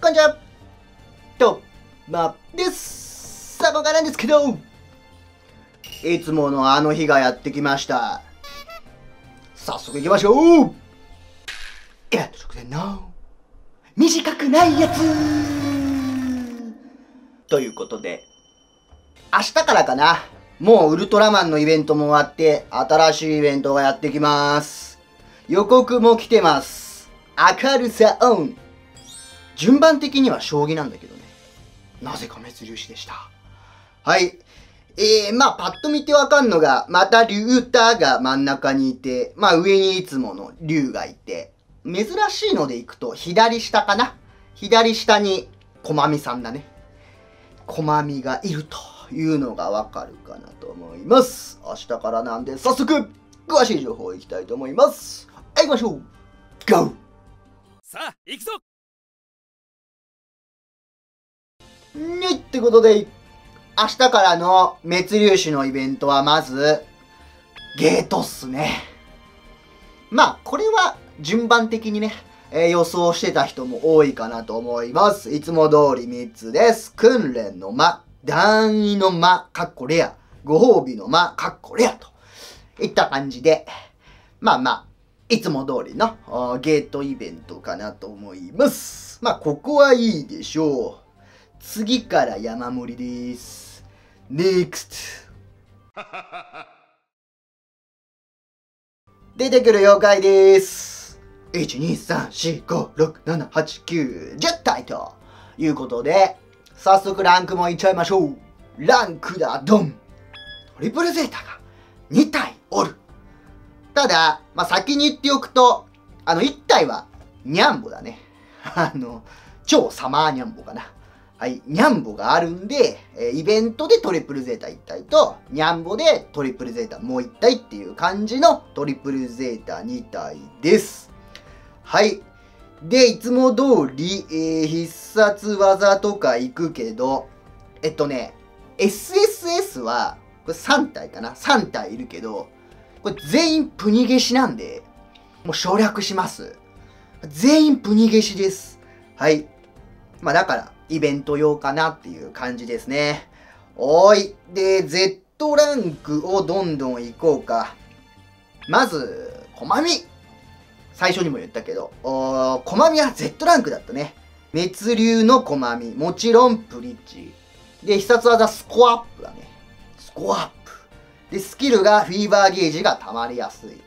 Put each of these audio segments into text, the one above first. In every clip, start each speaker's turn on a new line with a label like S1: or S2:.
S1: こんにちはと、まです。さあ、今回なんですけど、いつものあの日がやってきました。早速行きましょういや、直前の、短くないやつということで、明日からかな、もうウルトラマンのイベントも終わって、新しいイベントがやってきます。予告も来てます。明るさオン順番的には将棋なんだけどね。なぜか滅粒子でした。はい。えー、まあ、パッと見てわかんのが、また竜太が真ん中にいて、まあ、上にいつもの竜がいて、珍しいので行くと、左下かな左下に、こまみさんだね。こまみがいるというのがわかるかなと思います。明日からなんで、早速、詳しい情報いきたいと思います。はい、行きましょう !GO!
S2: さあ、行くぞ
S1: にってことで、明日からの滅粒子のイベントはまず、ゲートっすね。まあ、これは順番的にね、えー、予想してた人も多いかなと思います。いつも通り3つです。訓練の間、段位の間、かっこレア、ご褒美の間、かっこレアといった感じで、まあまあ、いつも通りのゲートイベントかなと思います。まあ、ここはいいでしょう。次から山盛りです。NEXT 出てくる妖怪です。1,2,3,4,5,6,7,8,9,10体ということで、早速ランクもいっちゃいましょう。ランクだ、ドントリプルゼータが2体おる。ただ、まあ、先に言っておくと、あの、1体はニャンボだね。あの、超サマーニャンボかな。はい、ニャンボがあるんで、えイベントでトリプルゼータ1体と、ニャンボでトリプルゼータもう1体っていう感じのトリプルゼータ2体です。はい。で、いつも通り、えー、必殺技とか行くけど、えっとね、SSS は、これ3体かな ?3 体いるけど、これ全員プニゲシなんで、もう省略します。全員プニゲシです。はい。まあだから、イベント用かなっていう感じですね。おい。で、Z ランクをどんどん行こうか。まず、コマミ。最初にも言ったけど、おコマミは Z ランクだったね。滅流のコマミ。もちろんプリッチ。で、必殺技スコアップだね。スコアップ。で、スキルがフィーバーゲージが溜まりやすい。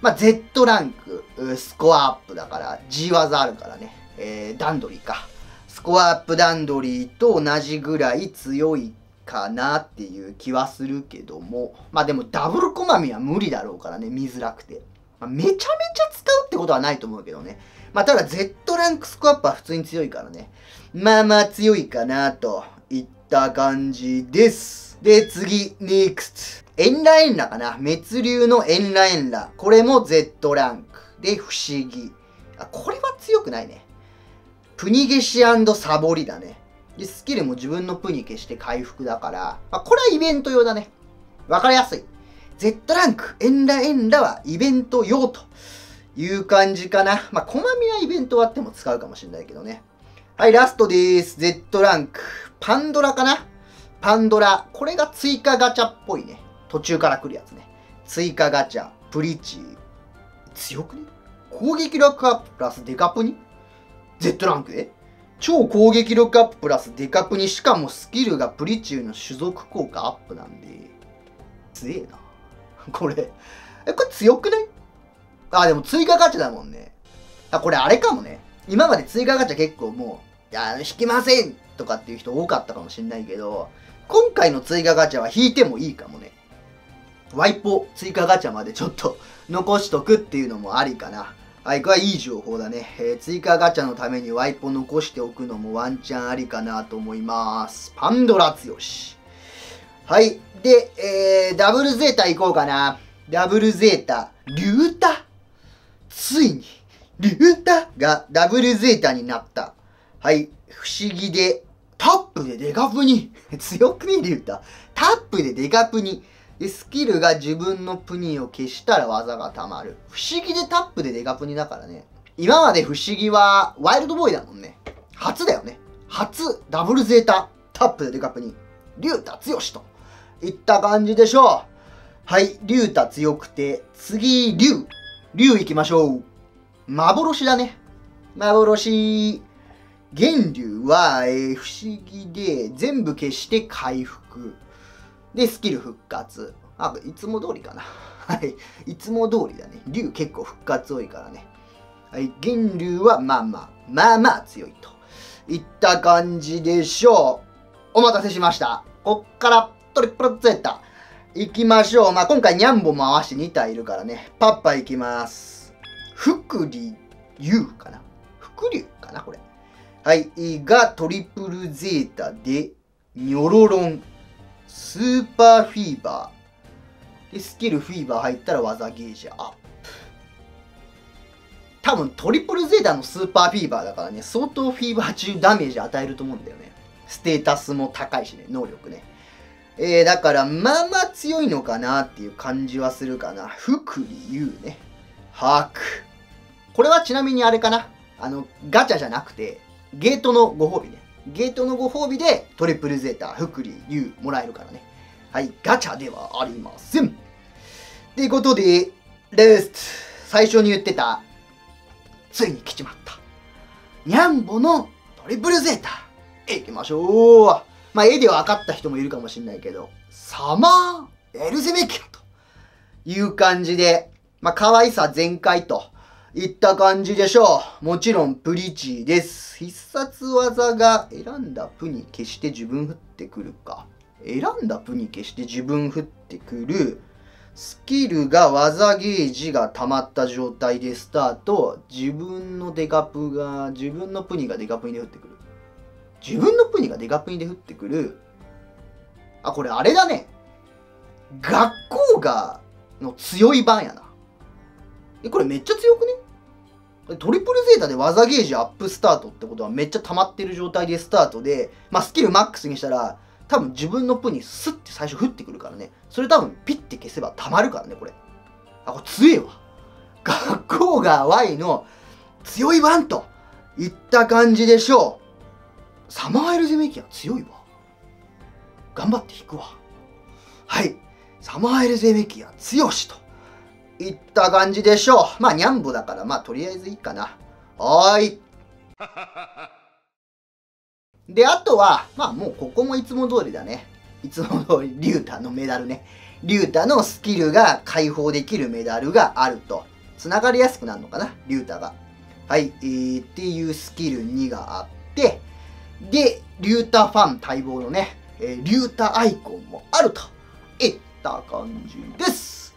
S1: まあ、Z ランク、スコアアップだから、G 技あるからね。えー、段取りか。スコアアップダンドリーと同じぐらい強いかなっていう気はするけども、まあでもダブルコマミは無理だろうからね、見づらくて。まあ、めちゃめちゃ使うってことはないと思うけどね。まあただ Z ランクスコアアップは普通に強いからね。まあまあ強いかなといった感じです。で、次、NEXT。エンラエンラかな滅流のエンラエンラ。これも Z ランク。で、不思議。あ、これは強くないね。プニ消しサボりだね。で、スキルも自分のプニ消して回復だから、まあ、これはイベント用だね。わかりやすい。Z ランク、エンラエンラはイベント用という感じかな。まあ、コマミはイベント終わっても使うかもしれないけどね。はい、ラストです。Z ランク。パンドラかな？パンドラ。これが追加ガチャっぽいね。途中から来るやつね。追加ガチャ。プリチー。強くね？攻撃力アッププラスデカプに Z ランクで超攻撃力アッププラスデカプにしかもスキルがプリチューの種族効果アップなんで。強えな。これ。えこれ強くない？あでも追加ガチャだもんね。あこれあれかもね。今まで追加ガチャ結構もういや引きませんとかっていう人多かったかもしんないけど今回の追加ガチャは引いてもいいかもね。ワイポ追加ガチャまでちょっと残しとくっていうのもありかな。はい、これはいい情報だね。えー、追加ガチャのためにワイプを残しておくのもワンチャンありかなと思います。パンドラ強し。はい。で、えー、ダブルゼータ行こうかな。ダブルゼータ、リュータ？ついに、リュータがダブルゼータになった。はい。不思議で、タップでデカプに。強くね、リュータ。タップでデカプに。で、スキルが自分のプニを消したら技が溜まる。不思議でタップでデカプニだからね。今まで不思議はワイルドボーイだもんね。初だよね。初ダブルゼータタップでデカプに、竜太強しといった感じでしょう。はい、竜太強くて、次、竜。竜行きましょう。幻だね。幻。源流は、えー、不思議で、全部消して回復。で、スキル復活。あ、いつも通りかな。はい。いつも通りだね。竜結構復活多いからね。はい。源流はまあまあ、まあまあ強いと。いった感じでしょう。お待たせしました。こっからトリプルツェッタ。行きましょう。まあ今回ニャンボも合わせて2体いるからね。パッパ行きます。福利優かな福竜かなこれ。はい。がトリプルゼータで、ニョロロン、スーパーフィーバー。で、スキルフィーバー入ったら技ゲージアップ。多分トリプルゼータのスーパーフィーバーだからね、相当フィーバー中ダメージ与えると思うんだよね。ステータスも高いしね、能力ね。えー、だから、まあまあ強いのかなっていう感じはするかな。福利優ね。把握。これはちなみにあれかな。あの、ガチャじゃなくて、ゲートのご褒美ね。ゲートのご褒美でトリプルゼータ、福利優もらえるからね。はい、ガチャではありません。っていうことで、レスト、最初に言ってた、ついに来ちまった。ニャンボのトリプルゼータ、行きましょう。まあ、絵で分かった人もいるかもしれないけど、サマーエルゼメキアという感じで、まあ、可愛さ全開といった感じでしょう。もちろんプリチーです。必殺技が選んだプに消して自分降ってくるか。選んだプに消して自分降ってくる。スキルが技ゲージが溜まった状態でスタート。自分のデカプが、自分のプニがデカプニで降ってくる。自分のプニがデカプニで降ってくる。あ、これあれだね。学校がの強い版やな。え、これめっちゃ強くね？トリプルゼータで技ゲージアップスタートってことはめっちゃ溜まってる状態でスタートで、まあスキルマックスにしたら、多分自分のプにスッて最初降ってくるからね。それ多分ピッて消せば溜まるからね、これ。あ、これ強えわ。学校が Y の強い版といった感じでしょう。サマーエルゼメキア強いわ。頑張って引くわ。はい。サマーエルゼメキア強しといった感じでしょう。まあ、ニャンボだから、まあ、とりあえずいいかな。はーい。で、あとは、まあ、もうここもいつも通りだね。いつも通り、リュータのメダルね。リュータのスキルが解放できるメダルがあると。つながりやすくなるのかな、リュータが。はい、えー、っていうスキル2があって、で、リュータファン待望のね、えー、リュータアイコンもあるといった感じです。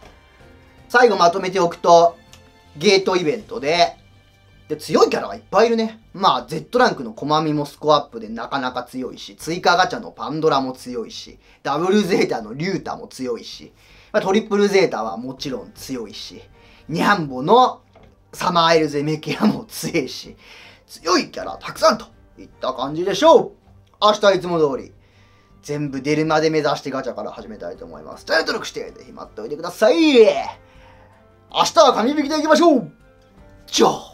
S1: 最後まとめておくと、ゲートイベントで、で強いキャラがいっぱいいるね。まあ、Z ランクのコマミもスコアップでなかなか強いし、追加ガチャのパンドラも強いし、ダブルゼータのリュータも強いし、まあ、トリプルゼータはもちろん強いし、ニャンボのサマーエルゼメキアも強いし、強いキャラたくさんといった感じでしょう明日いつも通り全部出るまで目指してガチャから始めたいと思います。チャンネル登録してぜひ待っておいてください明日は神引きで行きましょう。じゃあ。